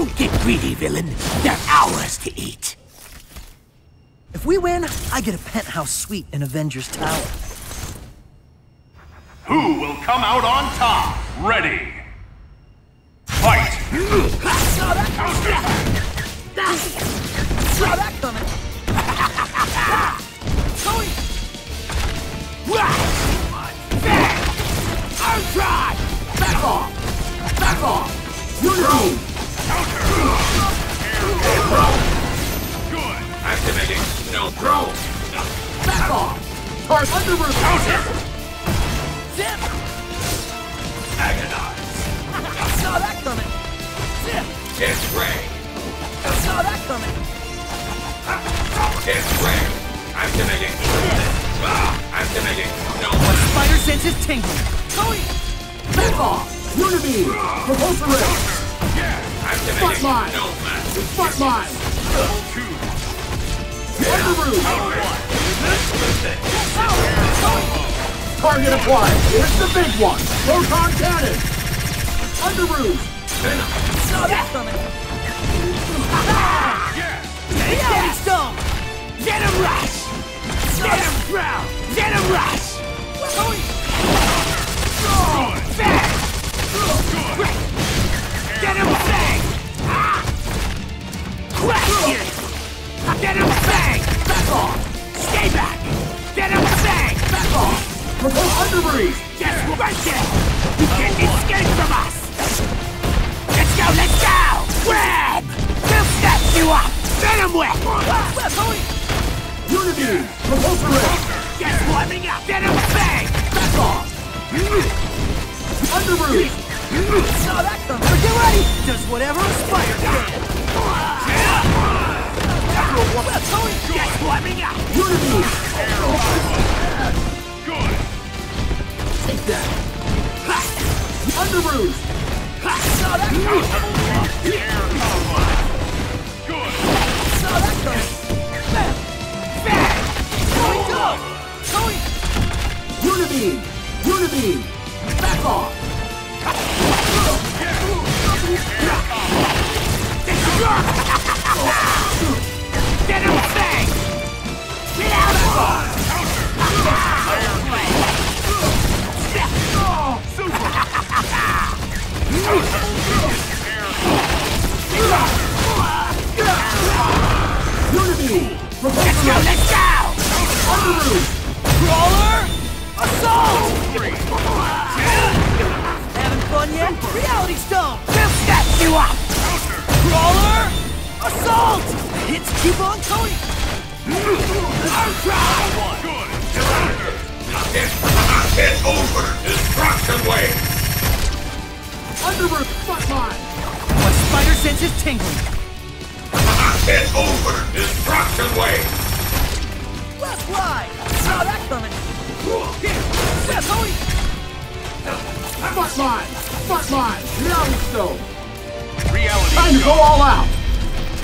Don't get greedy, villain. They're ours to eat. If we win, I get a penthouse suite in Avengers Tower. Who will come out on top? Ready. Fight! Saw that coming. Tony! Armtron! Off! Target under roof! Counter! Zip! Agonize! I Saw that coming. Zip! It's Ray! Saw that coming. It's Ray! Activating! Ah, activating! No My Spider sense is tingling. Tony! Back off! Unity! Repulsor ray! Yeah! Activating! Spotlight. No match! Spotlight! Two! Under roof! One! Target applied! Here's the big one! Proton cannon! Under roof! Saw that coming. Reality stone! Venom Rush! Venom Ground! Venom Rush! Tony! Good! Bang! Good! What? Venom Fang! Back off! Under roof! Saw that coming. Get ready! Does whatever a spider can. Guess what? Unity! Good! Take that! Under! Saw that coming. Assault! Hits keep on Tony! Armtron! Good! It's over! Destruction wave! Under roof! Spotlight! My spider sense is tingling. It's over! Destruction wave! Left line! Saw that coming. Left, Tony! Spotlight! Spotlight! Reality stone! Reality Time to go all out!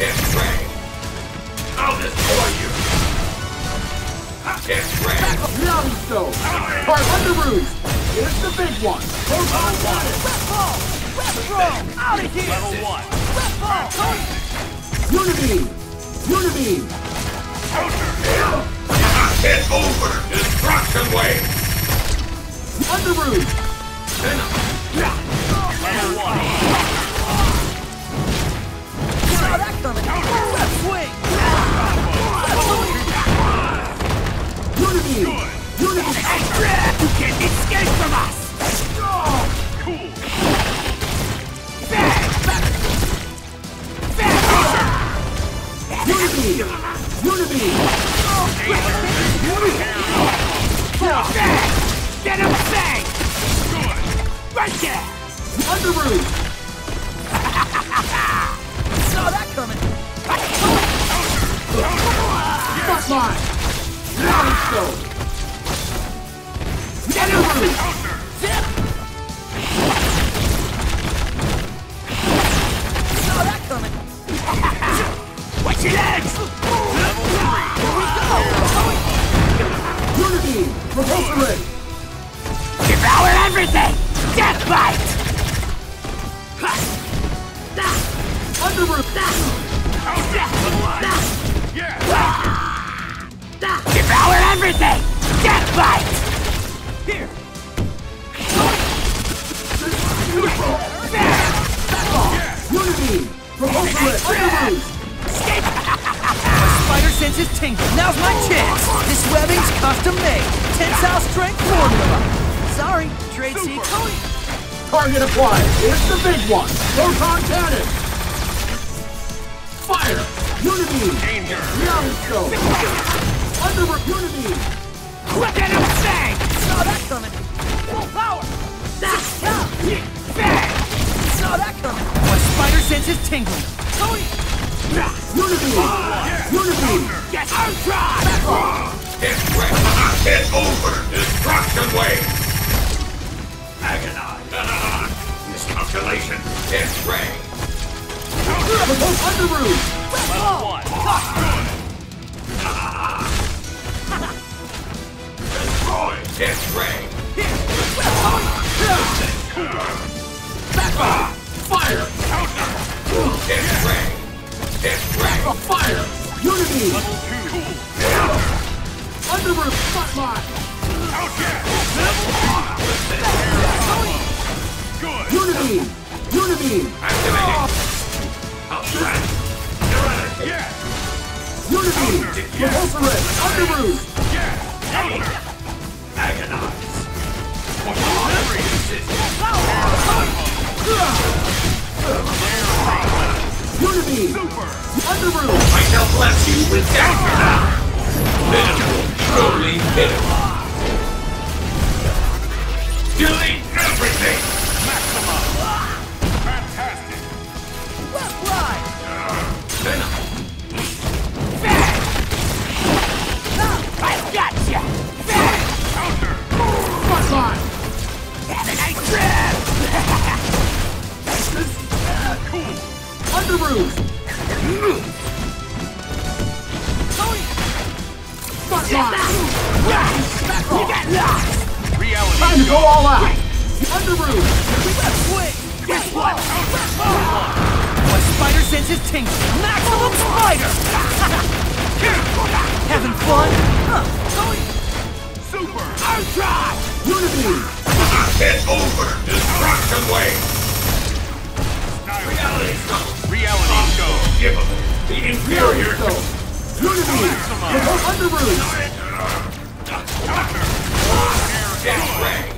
It's Ray! I'll destroy you! It's! Reality stone! Part under roof! Here's the big one! Proton cannon! Left ball! Left throw! Out of here! Level one! Left ball! Unity! Unity! Counter! It's over! Destruction wave! Under roof! Level one! Coming. Left swing! Unity! Unity! You can't escape from us! Cool! Bang! Bang! Unity! Unity! Bang! Get him bang! Right there! Under roof! saw that coming! That's mine! Saw that coming! What's your legs? Level 3! Unity! Repulsor! Devour everything! Death bite! Devour everything! Death bite! Here. Unibeam. Repulsor Ray. Underroot. Spider senses tingle. Now's my chance. This webbing's custom made. Tensile strength formula. Sorry, trade secret. Target acquired. It's the big one. Proton cannon. Fire. Unibeam. Danger. Reality Stone. Underroot. Unibeam. Look at him say! Saw that coming. Full power. Bang! Saw that coming. My spider senses tingling. Tony. Unibeam. Unibeam. Get Ultron! It's ready. It's over. Destruction wave. Agonize. Miscalculation. It's ready. Repulse Underroot. Unibeam. Unibeam. Activating. Outrun. Yes. Unibeam. Repulsor Ray. Underroot. Counter. Agonize. Delivery system. Unibeam. Super. Underroot. I shall bless you with. Minimal. Truly minimal. Delete everything. Reality Time to go all out. Underroot. Left swing. Guess what? My spider senses tingle. Maximum spider. Having fun? Huh. Tony. Super. Ultron! Unibeam. It's over. Destruction wave. Reality stone. Reality stone. Give him the Reality inferior. Stone. Unibeam. Repulse Underroot. Counter. Get ready.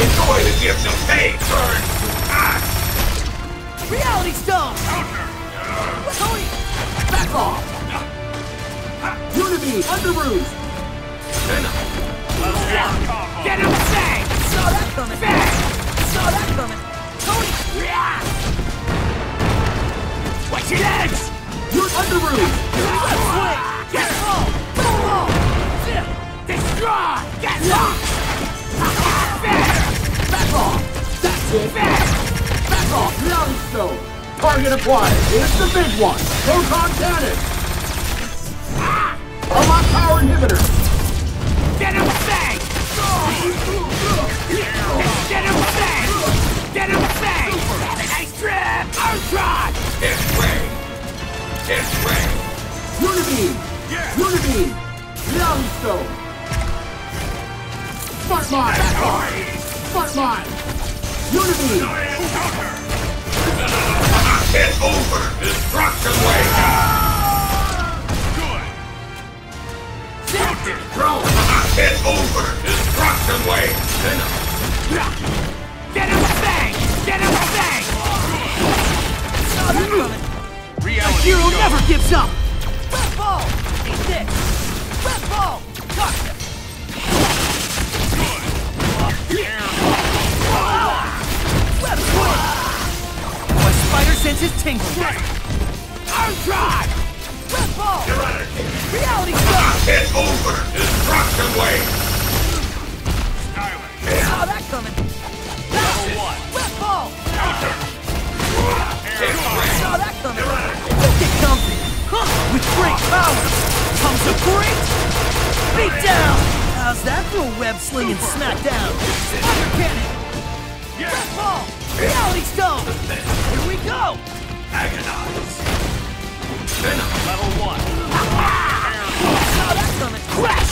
Enjoy the gift of fate. Turn. Ah. Reality stone. Counter. Tony. Back off. Unibeam. Underroot. Level one. Get him safe! Saw that coming. Saw that coming. Tony. Watch your legs! Uni Underroot. Left swing. Get Ball. Ball. Zip. Destroy! Get lost! Back off. That's it. Back off. Reality Target acquired. It's the big one. Proton cannon. Ah! Unlock power inhibitor. Get! Get him safe! Get him safe! Have a nice trip! Ultron! It's ready. It's ready. Unibeam. Yeah. Unibeam. Autobot! Unity! It's over! Destruction wave! Good! Control! It's over! Destruction wave! Get him bang! Get him bang! Reality. The hero never gives up! My spider senses tingling. Arm drive! Red ball! Reality stone! It's over! Destruction wave! Stylish. Saw that coming. Level one. Red ball! Air Fire. Saw that coming. Don't get comfy. Huh. With great power comes a great beat down. How's that for a web slinging smackdown? Fire cannon!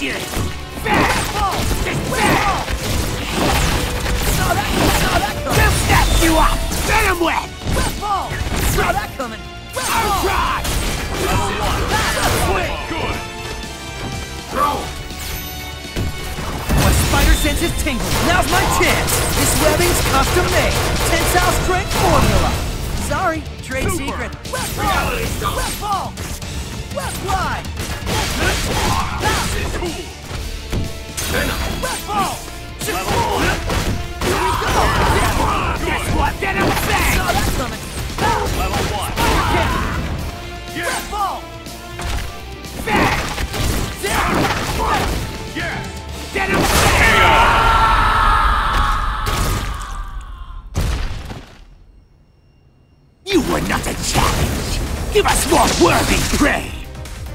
Crush it! Red ball! Saw that, saw that coming. We'll snap you up! Venom! Saw that coming. One. Good. Throw! My spider sense is tingling. Now's my chance. This webbing's custom made. Tensile strength formula. Sorry, trade secret. Red ball! Ball! Red fly! You were not a challenge! Give us more worthy prey!